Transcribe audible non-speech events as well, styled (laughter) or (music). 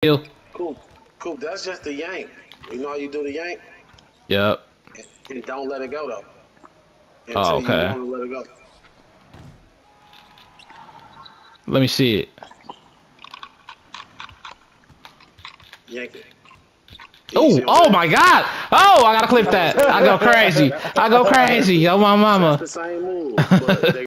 Cool. Cool. That's just the yank. You know how you do the yank? Yep. And don't let it go though. Oh, okay. You let it go. Let me see it. Yank it. Oh, oh my God! Oh, I gotta clip that. I go crazy. I go crazy. Oh my mama. (laughs)